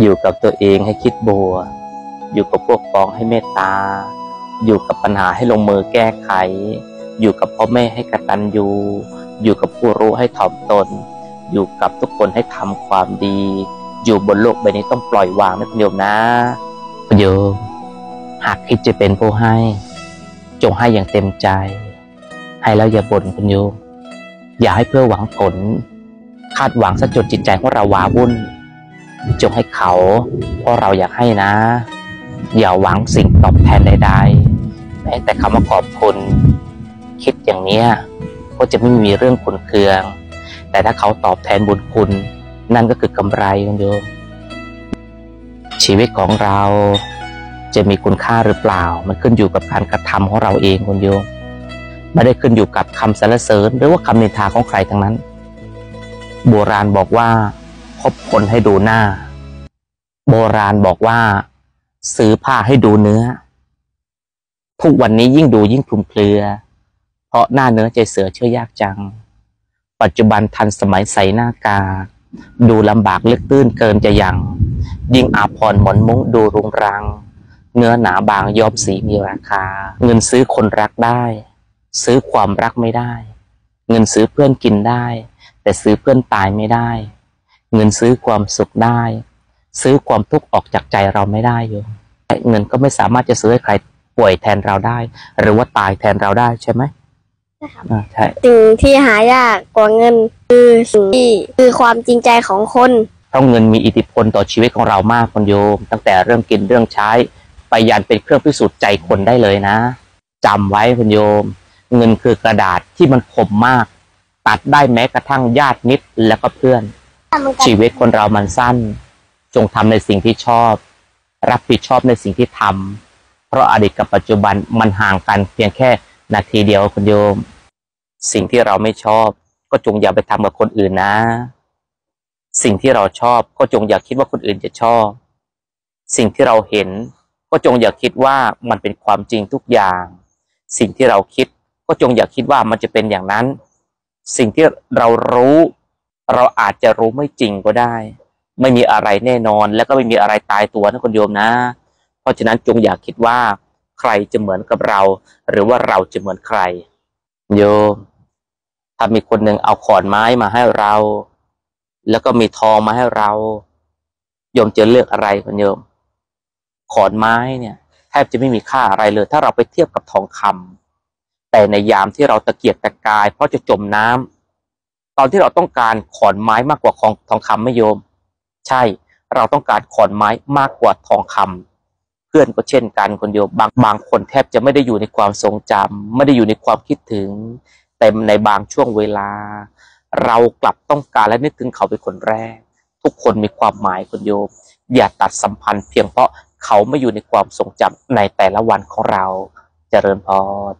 อยู่กับตัวเองให้คิดบวกอยู่กับพวกพ้องให้เมตตา อยู่กับปัญหาให้ลงมือแก้ไข อยู่กับพ่อแม่ให้กตัญญูอยู่กับผู้รู้ให้ถ่อมตน อยู่กับทุกคนให้ทำความดี อยู่บนโลกใบนี้ต้องปล่อยวางนะคุณโยมนะคุณโยมหากคิดจะเป็นผู้ให้ จงให้อย่างเต็มใจ ให้แล้วอย่าบ่นคุณโยม อย่าให้เพื่อหวังผล คาดหวังซะจนจิตใจของเราว้าวุ่น จงให้เขาเพราะเราอยากให้นะ อย่าหวังสิ่งตอบแทนใดๆแม้แต่คำว่าขอบคุณ คิดอย่างนี้ก็จะไม่มีเรื่องขุนเคือง แต่ถ้าเขาตอบแทนบุญคุณ นั่นก็คือกำไรคุณโยม ชีวิตของเราจะมีคุณค่าหรือเปล่า มันขึ้นอยู่กับการกระทำของเราเองคุณโยมไม่ได้ขึ้นอยู่กับคำสรรเสริญ หรือว่าคำนินทาของใครทั้งนั้น โบราณบอกว่า พบคนให้ดูหน้า โบราณบอกว่า ซื้อผ้าให้ดูเนื้อ ทุกวันนี้ยิ่งดูยิ่งคลุมเครือ เพราะหน้าเนื้อใจเสือเชื่อยากจัง ปัจจุบันทันสมัยใส่หน้ากา ดูลำบากลึกตื้นเกินจะยัง ยิ่งอาพรหมอนมุ้งดูรุงรัง เนื้อหนาบางยอมสีมีราคา เงินซื้อคนรักได้ ซื้อความรักไม่ได้ เงินซื้อเพื่อนกินได้ แต่ซื้อเพื่อนตายไม่ได้ เงินซื้อความสุขได้ ซื้อความทุกข์ออกจากใจเราไม่ได้โยมแต่เงินก็ไม่สามารถจะซื้อให้ใครป่วยแทนเราได้ หรือว่าตายแทนเราได้ใช่ไหมใช่ครับอ่าใช่สิ่งที่หายากกว่าเงินคือสิ่งที่คือความจริงใจของคนเพราะเงินมีอิทธิพลต่อชีวิตของเรามากคุณโยม ตั้งแต่เรื่องกินเรื่องใช้ ไปยันเป็นเครื่องพิสูจน์ใจคนได้เลยนะจำไว้คุณโยม เงินคือกระดาษที่มันคมมาก ตัดได้แม้กระทั่งญาติมิตรและก็เพื่อน ชีวิตคนเรามันสั้น จงทำในสิ่งที่ชอบ รับผิดชอบในสิ่งที่ทำเพราะอดีตกับปัจจุบันมันห่างกันเพียงแค่นาทีเดียวคุณโยม สิ่งที่เราไม่ชอบ ก็จงอย่าไปทำกับคนอื่นนะ สิ่งที่เราชอบก็จงอย่าคิดว่าคนอื่นจะชอบ สิ่งที่เราเห็น ก็จงอย่าคิดว่ามันเป็นความจริงทุกอย่าง สิ่งที่เราคิดก็จงอย่าคิดว่ามันจะเป็นอย่างนั้น สิ่งที่เรารู้ เราอาจจะรู้ไม่จริงก็ได้ ไม่มีอะไรแน่นอน แล้วก็ไม่มีอะไรตายตัวนะคุณโยมนะ เพราะฉะนั้นจงอย่าคิดว่า ใครจะเหมือนกับเรา หรือว่าเราจะเหมือนใคร โยมถ้ามีคนหนึ่งเอาขอนไม้มาให้เรา แล้วก็มีทองมาให้เราโยมจะเลือกอะไรคุณโยม ขอนไม้เนี่ยแทบจะไม่มีค่าอะไรเลย ถ้าเราไปเทียบกับทองคำแต่ในยามที่เราตะเกียกตะกาย เพราะจะจมน้ำ ตอนที่เราต้องการขอนไม้มากกว่าของทองคำไม่โยม ใช่เราต้องการขอนไม้มากกว่าทองคำเพื่อนก็เช่นกันคนโยมบางบางคนแทบจะไม่ได้อยู่ในความทรงจำไม่ได้อยู่ในความคิดถึง แต่ในบางช่วงเวลา เรากลับต้องการและนึกถึงเขาเป็นคนแรก ทุกคนมีความหมายคุณโยม อย่าตัดสัมพันธ์เพียงเพราะเขาไม่อยู่ในความทรงจำในแต่ละวันของเราเจริญพร